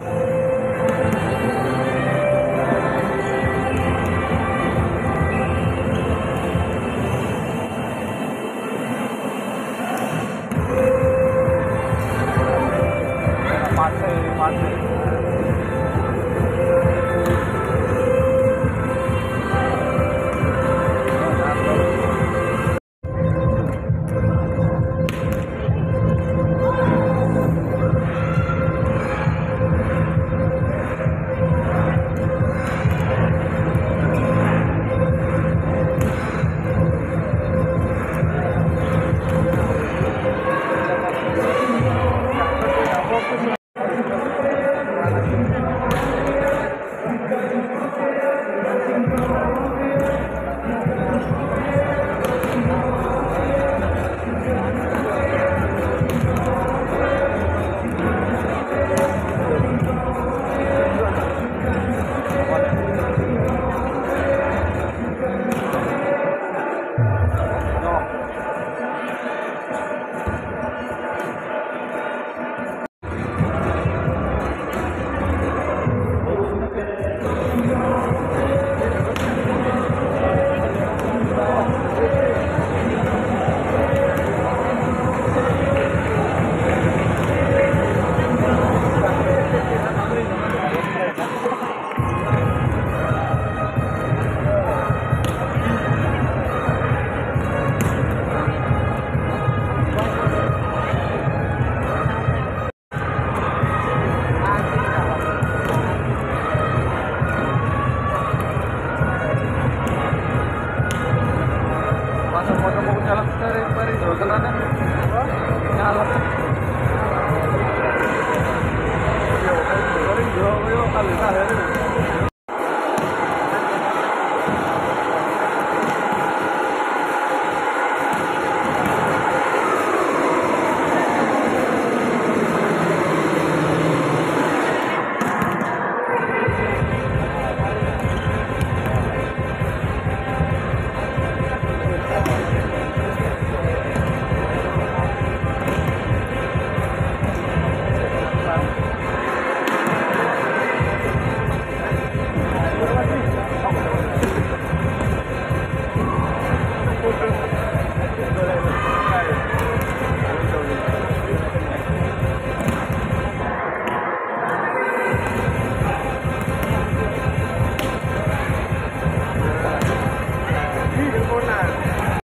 you না